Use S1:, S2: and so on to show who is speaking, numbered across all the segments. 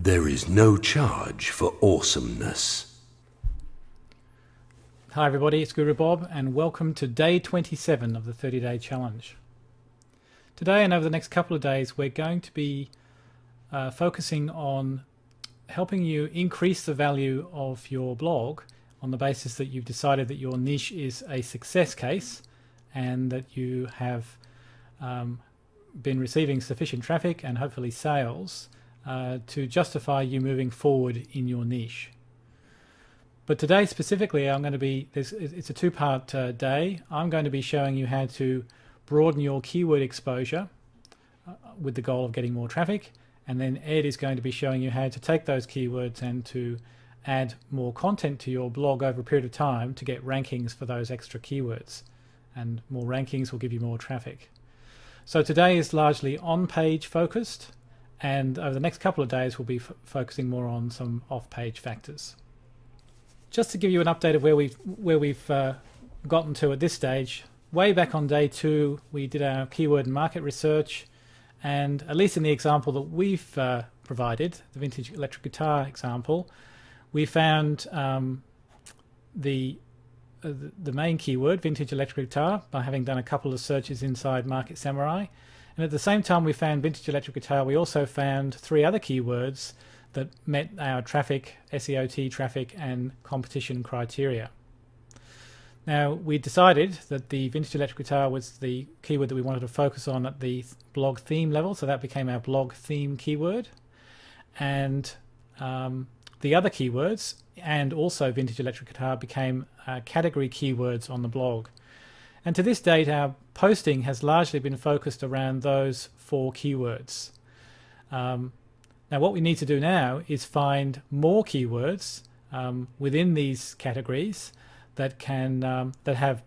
S1: There is no charge for awesomeness.
S2: Hi everybody, it's Guru Bob and welcome to day 27 of the 30 day challenge. Today and over the next couple of days we're going to be uh, focusing on helping you increase the value of your blog on the basis that you've decided that your niche is a success case and that you have um, been receiving sufficient traffic and hopefully sales uh, to justify you moving forward in your niche. But today specifically, I'm going to be, this it's a two-part uh, day. I'm going to be showing you how to broaden your keyword exposure uh, with the goal of getting more traffic. And then Ed is going to be showing you how to take those keywords and to add more content to your blog over a period of time to get rankings for those extra keywords. And more rankings will give you more traffic. So today is largely on-page focused and over the next couple of days we'll be focusing more on some off-page factors. Just to give you an update of where we've where we've uh, gotten to at this stage, way back on day two we did our keyword market research, and at least in the example that we've uh, provided, the vintage electric guitar example, we found um, the uh, the main keyword vintage electric guitar by having done a couple of searches inside Market Samurai and at the same time we found vintage electric guitar, we also found three other keywords that met our traffic, SEOT traffic, and competition criteria. Now, we decided that the vintage electric guitar was the keyword that we wanted to focus on at the blog theme level, so that became our blog theme keyword. And um, the other keywords, and also vintage electric guitar, became uh, category keywords on the blog. And to this date, our posting has largely been focused around those four keywords. Um, now, what we need to do now is find more keywords um, within these categories that can um, that have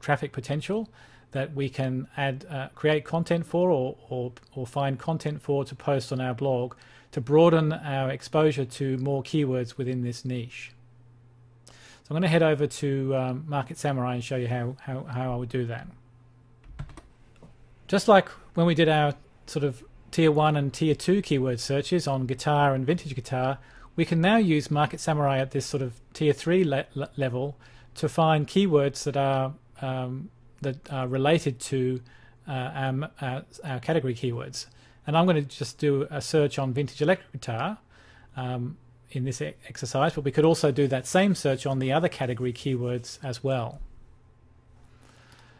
S2: traffic potential that we can add uh, create content for or, or or find content for to post on our blog to broaden our exposure to more keywords within this niche. I'm going to head over to um, Market Samurai and show you how, how, how I would do that. Just like when we did our sort of tier 1 and tier 2 keyword searches on guitar and vintage guitar, we can now use Market Samurai at this sort of tier 3 le level to find keywords that are um, that are related to uh, our, our, our, category keywords. And I'm going to just do a search on vintage electric guitar um, in this exercise, but we could also do that same search on the other category keywords as well.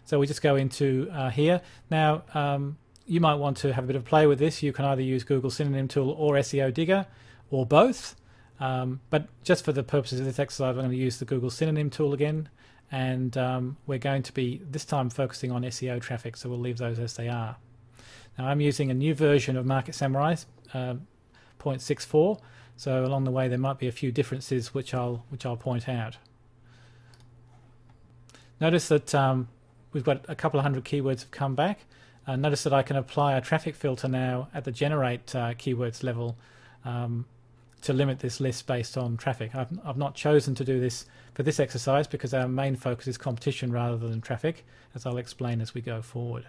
S2: So we just go into uh, here. Now, um, you might want to have a bit of play with this. You can either use Google Synonym Tool or SEO Digger, or both. Um, but just for the purposes of this exercise, I'm going to use the Google Synonym Tool again. And um, we're going to be, this time, focusing on SEO traffic, so we'll leave those as they are. Now, I'm using a new version of Market Samurai, uh, 0.64. So along the way there might be a few differences which I'll which I'll point out. Notice that um, we've got a couple of hundred keywords have come back. Uh, notice that I can apply a traffic filter now at the generate uh, keywords level um, to limit this list based on traffic. I've, I've not chosen to do this for this exercise because our main focus is competition rather than traffic, as I'll explain as we go forward.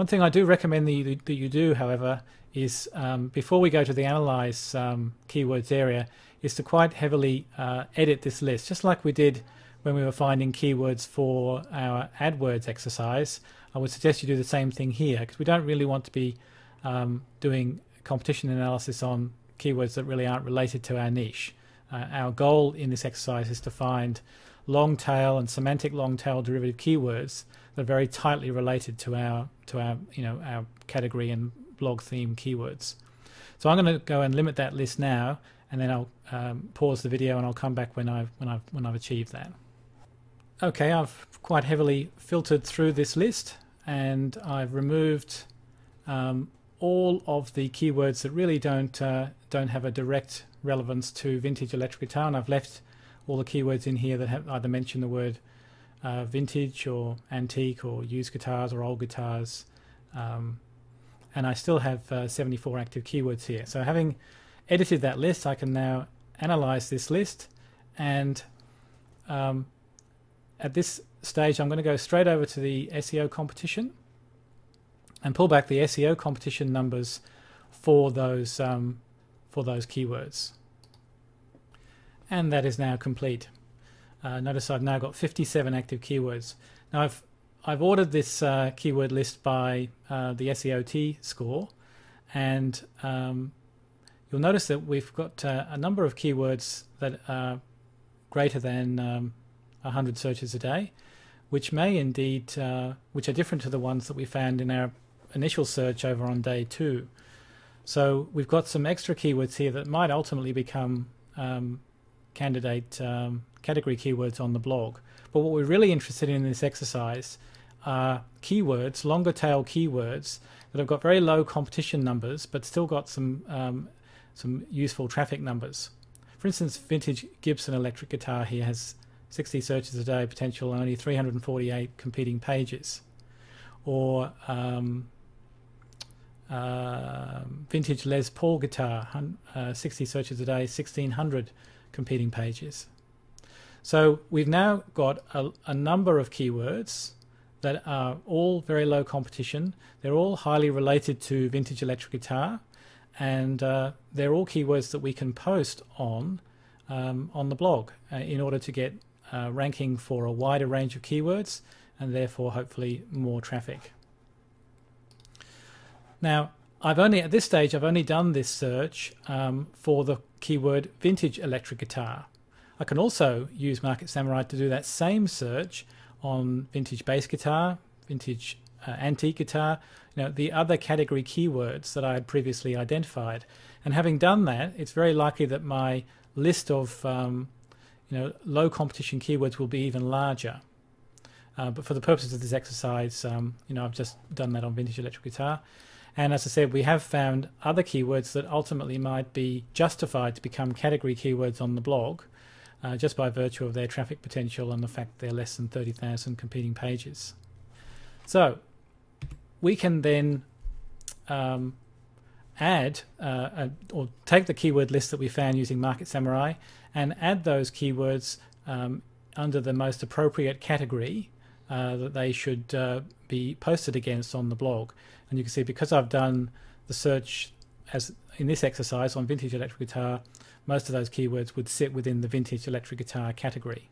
S2: One thing I do recommend that you, that you do, however, is um, before we go to the analyze um, keywords area, is to quite heavily uh, edit this list, just like we did when we were finding keywords for our AdWords exercise. I would suggest you do the same thing here because we don't really want to be um, doing competition analysis on keywords that really aren't related to our niche. Uh, our goal in this exercise is to find long tail and semantic long tail derivative keywords that are very tightly related to our to our you know our category and blog theme keywords. So I'm going to go and limit that list now, and then I'll um, pause the video and I'll come back when I've when I've when I've achieved that. Okay, I've quite heavily filtered through this list, and I've removed um, all of the keywords that really don't uh, don't have a direct relevance to vintage electric guitar, and I've left all the keywords in here that have either mention the word uh, vintage or antique or used guitars or old guitars. Um, and I still have uh, 74 active keywords here. So having edited that list, I can now analyze this list and um, at this stage I'm going to go straight over to the SEO competition and pull back the SEO competition numbers for those um, for those keywords. And that is now complete. Uh, notice I've now got 57 active keywords. Now I've I've ordered this uh, keyword list by uh, the SEOT score, and um, you'll notice that we've got uh, a number of keywords that are greater than um, 100 searches a day, which may indeed, uh, which are different to the ones that we found in our initial search over on day two. So we've got some extra keywords here that might ultimately become um, candidate um, category keywords on the blog. But what we're really interested in in this exercise are keywords, longer tail keywords that have got very low competition numbers, but still got some um, some useful traffic numbers. For instance, vintage Gibson electric guitar here has 60 searches a day potential and only 348 competing pages. Or um, uh, vintage Les Paul guitar, uh, 60 searches a day, 1600 competing pages. So we've now got a, a, number of keywords that are all very low competition. They're all highly related to vintage electric guitar, and uh, they're all keywords that we can post on um, on the blog uh, in order to get uh, ranking for a wider range of keywords and therefore hopefully more traffic. Now, I've only at this stage I've only done this search um, for the keyword vintage electric guitar. I can also use Market Samurai to do that same search on vintage bass guitar, vintage uh, antique guitar, you know, the other category keywords that I had previously identified. And having done that, it's very likely that my list of um, you know, low competition keywords will be even larger. Uh, but for the purposes of this exercise, um, you know, I've just done that on vintage electric guitar. And as I said, we have found other keywords that ultimately might be justified to become category keywords on the blog uh, just by virtue of their traffic potential and the fact they're less than 30,000 competing pages. So we can then um, add uh, a, or take the keyword list that we found using Market Samurai and add those keywords um, under the most appropriate category uh, that they should uh, be posted against on the blog. And you can see because I've done the search as in this exercise on vintage electric guitar, most of those keywords would sit within the vintage electric guitar category.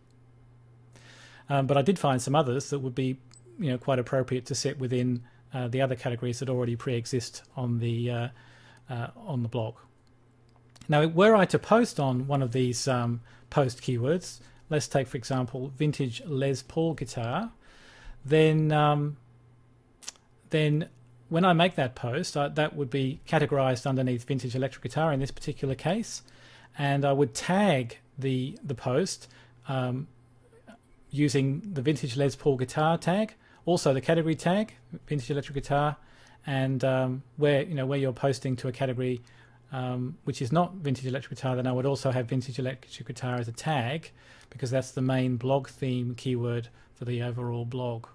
S2: Um, but I did find some others that would be you know quite appropriate to sit within uh, the other categories that already pre-exist on the uh, uh, on the blog. Now, were I to post on one of these um, post keywords, let's take, for example, vintage Les Paul guitar, then um, then when I make that post, uh, that would be categorized underneath vintage electric guitar in this particular case, and I would tag the the post um, using the vintage Les Paul guitar tag, also the category tag, vintage electric guitar, and um, where you know where you're posting to a category um, which is not vintage electric guitar, then I would also have vintage electric guitar as a tag because that's the main blog theme keyword for the overall blog.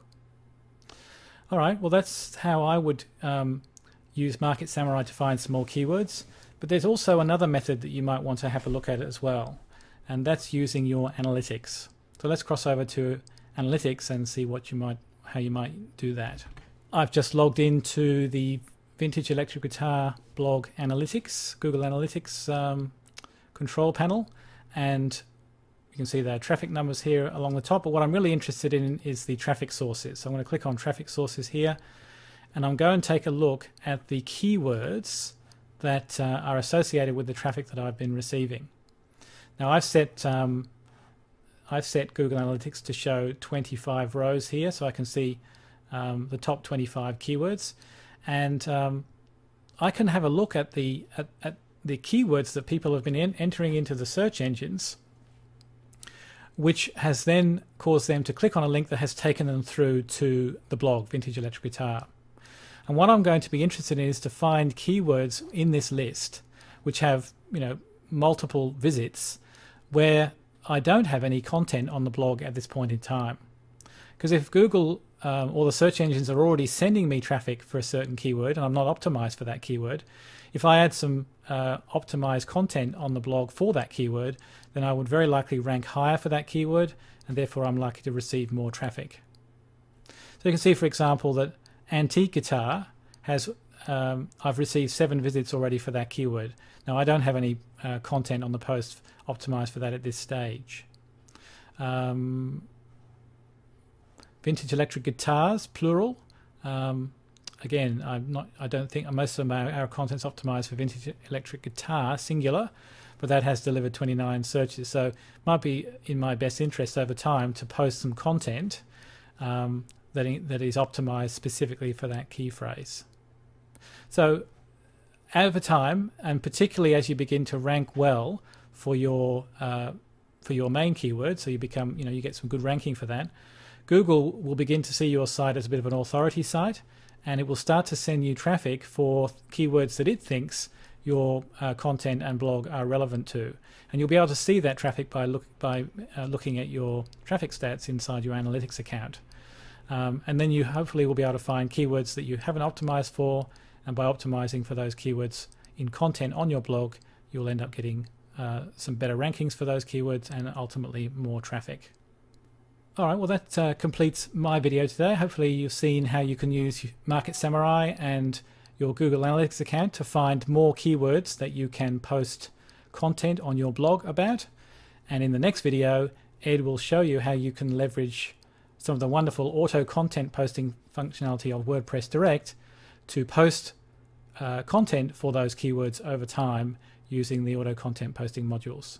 S2: All right, well that's how I would um, use Market Samurai to find small keywords. But there's also another method that you might want to have a look at as well, and that's using your analytics. So let's cross over to analytics and see what you might, how you might do that. I've just logged into the Vintage Electric Guitar blog analytics, Google Analytics um, control panel, and you can see the traffic numbers here along the top. But what I'm really interested in is the traffic sources. So I'm going to click on traffic sources here, and I'm going to take a look at the keywords that uh, are associated with the traffic that I've been receiving. Now I've set um, I've set Google Analytics to show 25 rows here, so I can see um, the top 25 keywords and um, I can have a look at the at, at the keywords that people have been in, entering into the search engines, which has then caused them to click on a link that has taken them through to the blog Vintage Electric Guitar. And what I'm going to be interested in is to find keywords in this list which have you know multiple visits where I don't have any content on the blog at this point in time. Because if Google um, or the search engines are already sending me traffic for a certain keyword and I'm not optimized for that keyword, if I add some uh, optimized content on the blog for that keyword, then I would very likely rank higher for that keyword and therefore I'm likely to receive more traffic. So you can see, for example, that antique guitar has um, I've received seven visits already for that keyword. Now I don't have any uh, content on the post optimized for that at this stage. Um, vintage electric guitars, plural. Um, again, I'm not. I don't think most of our, our content's optimized for vintage electric guitar, singular, but that has delivered 29 searches. So it might be in my best interest over time to post some content um, that that is optimized specifically for that key phrase. So over time, and particularly as you begin to rank well for your uh, for your main keyword, so you become you know you get some good ranking for that. Google will begin to see your site as a bit of an authority site, and it will start to send you traffic for keywords that it thinks your uh, content and blog are relevant to. And you'll be able to see that traffic by look by uh, looking at your traffic stats inside your analytics account. Um, and then you hopefully will be able to find keywords that you haven't optimized for, and by optimizing for those keywords in content on your blog, you'll end up getting uh, some better rankings for those keywords and ultimately more traffic. All right, well, that uh, completes my video today. Hopefully, you've seen how you can use Market Samurai and your Google Analytics account to find more keywords that you can post content on your blog about. And in the next video, Ed will show you how you can leverage some of the wonderful auto content posting functionality of WordPress Direct to post uh, content for those keywords over time using the auto content posting modules.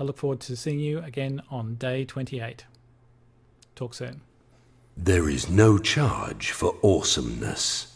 S2: I look forward to seeing you again on day 28. Talk soon.
S1: There is no charge for awesomeness.